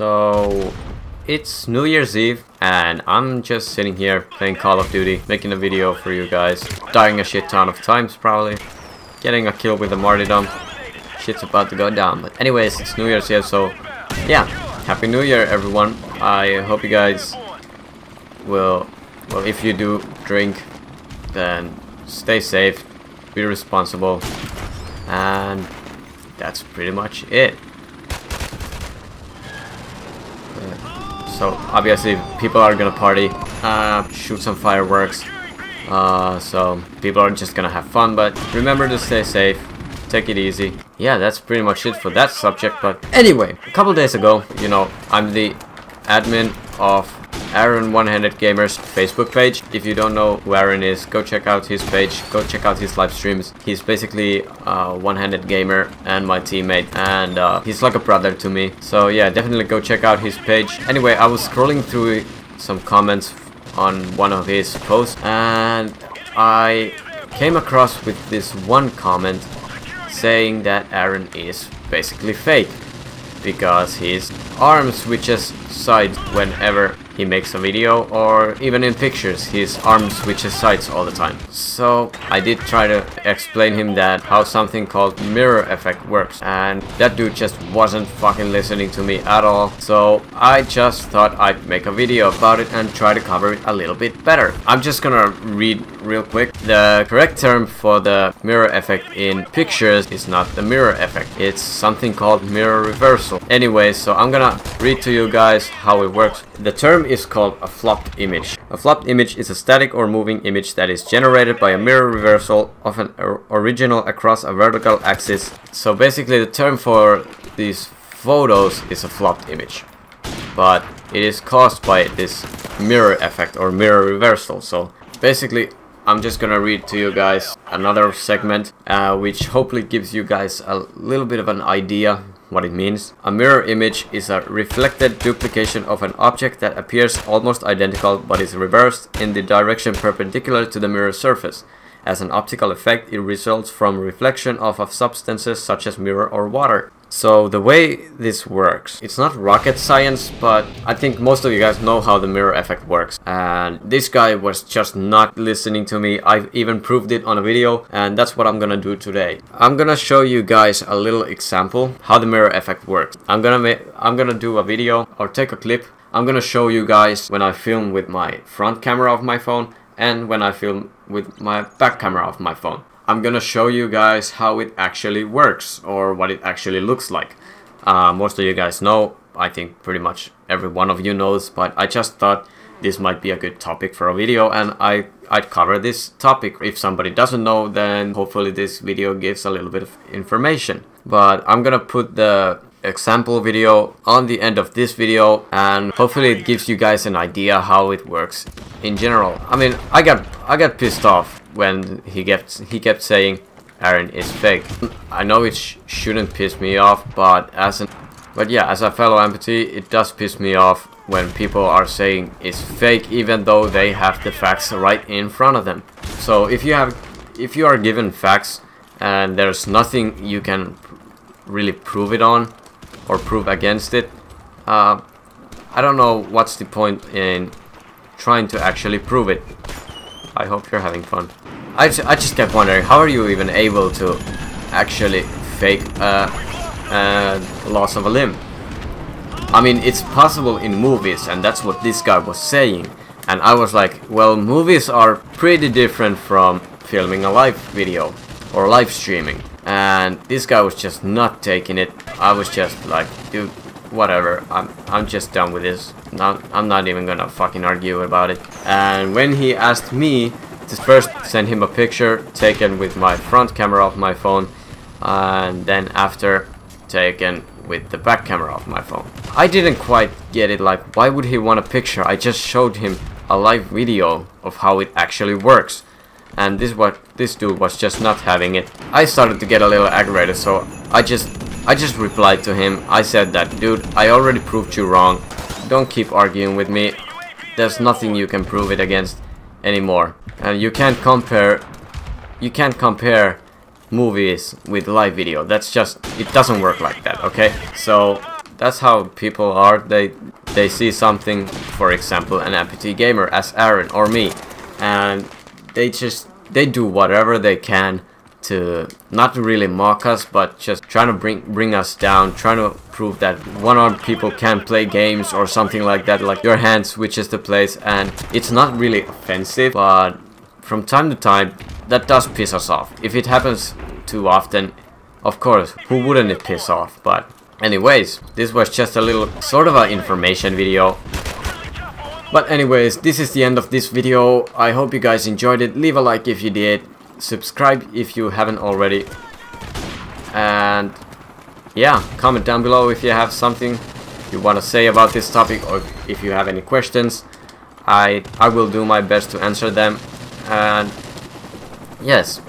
So it's New Year's Eve and I'm just sitting here playing Call of Duty, making a video for you guys, dying a shit ton of times probably, getting a kill with the martyrdom. Shit's about to go down, but anyways, it's New Year's Eve, so yeah, Happy New Year everyone. I hope you guys will, well if you do drink, then stay safe, be responsible, and that's pretty much it. So obviously people are gonna party, uh, shoot some fireworks. Uh, so people are just gonna have fun, but remember to stay safe, take it easy. Yeah, that's pretty much it for that subject, but anyway, a couple days ago, you know, I'm the admin of Aaron One-Handed Gamers Facebook page. If you don't know who Aaron is, go check out his page, go check out his live streams. He's basically a one-handed gamer and my teammate and uh, he's like a brother to me. So yeah, definitely go check out his page. Anyway, I was scrolling through some comments on one of his posts and I came across with this one comment saying that Aaron is basically fake because his arm switches sides whenever he makes a video or even in pictures his arm switches sides all the time. So I did try to explain him that how something called mirror effect works and that dude just wasn't fucking listening to me at all. So I just thought I'd make a video about it and try to cover it a little bit better. I'm just gonna read real quick. The correct term for the mirror effect in pictures is not the mirror effect. It's something called mirror reversal. Anyway, so I'm gonna read to you guys how it works. The term is called a flopped image. A flopped image is a static or moving image that is generated by a mirror reversal of an original across a vertical axis. So basically the term for these photos is a flopped image. But it is caused by this mirror effect or mirror reversal. So basically I'm just gonna read to you guys another segment uh, which hopefully gives you guys a little bit of an idea what it means. A mirror image is a reflected duplication of an object that appears almost identical but is reversed in the direction perpendicular to the mirror surface. As an optical effect, it results from reflection off of substances such as mirror or water. So the way this works, it's not rocket science, but I think most of you guys know how the mirror effect works. And this guy was just not listening to me. I've even proved it on a video, and that's what I'm gonna do today. I'm gonna show you guys a little example how the mirror effect works. I'm gonna I'm gonna do a video or take a clip. I'm gonna show you guys when I film with my front camera of my phone and when I film with my back camera of my phone. I'm gonna show you guys how it actually works or what it actually looks like. Uh, most of you guys know, I think pretty much every one of you knows, but I just thought this might be a good topic for a video and I, I'd cover this topic. If somebody doesn't know, then hopefully this video gives a little bit of information. But I'm gonna put the example video on the end of this video and hopefully it gives you guys an idea how it works in general. I mean, I got I got pissed off when he kept he kept saying Aaron is fake. I know it sh shouldn't piss me off, but as an but yeah, as a fellow amputee, it does piss me off when people are saying it's fake even though they have the facts right in front of them. So if you have if you are given facts and there's nothing you can really prove it on or prove against it, uh, I don't know what's the point in trying to actually prove it. I hope you're having fun. I, I just kept wondering, how are you even able to actually fake a, a loss of a limb? I mean, it's possible in movies, and that's what this guy was saying. And I was like, well, movies are pretty different from filming a live video or live streaming. And this guy was just not taking it. I was just like, dude, whatever. I'm I'm just done with this. Not, I'm not even gonna fucking argue about it. And when he asked me first send him a picture taken with my front camera of my phone, and then after taken with the back camera of my phone. I didn't quite get it, like why would he want a picture? I just showed him a live video of how it actually works. And this what this dude was just not having it. I started to get a little aggravated, so I just I just replied to him. I said that, dude, I already proved you wrong. Don't keep arguing with me. There's nothing you can prove it against anymore. And you can't compare you can't compare movies with live video. That's just it doesn't work like that, okay? So that's how people are. They they see something, for example, an amputee gamer as Aaron or me, and they just they do whatever they can to not really mock us, but just trying to bring bring us down, trying to prove that one-armed people can play games or something like that, like your hand switches the place, and it's not really offensive, but from time to time, that does piss us off. If it happens too often, of course, who wouldn't it piss off, but anyways, this was just a little sort of an information video. But anyways, this is the end of this video. I hope you guys enjoyed it. Leave a like if you did subscribe if you haven't already and yeah comment down below if you have something you want to say about this topic or if you have any questions I I will do my best to answer them and yes.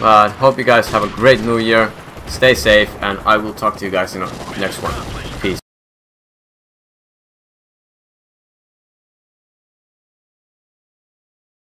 But hope you guys have a great new year. Stay safe and I will talk to you guys in the next one